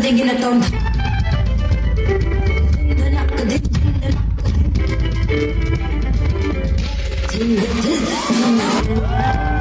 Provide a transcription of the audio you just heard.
digging a ton. Thank you.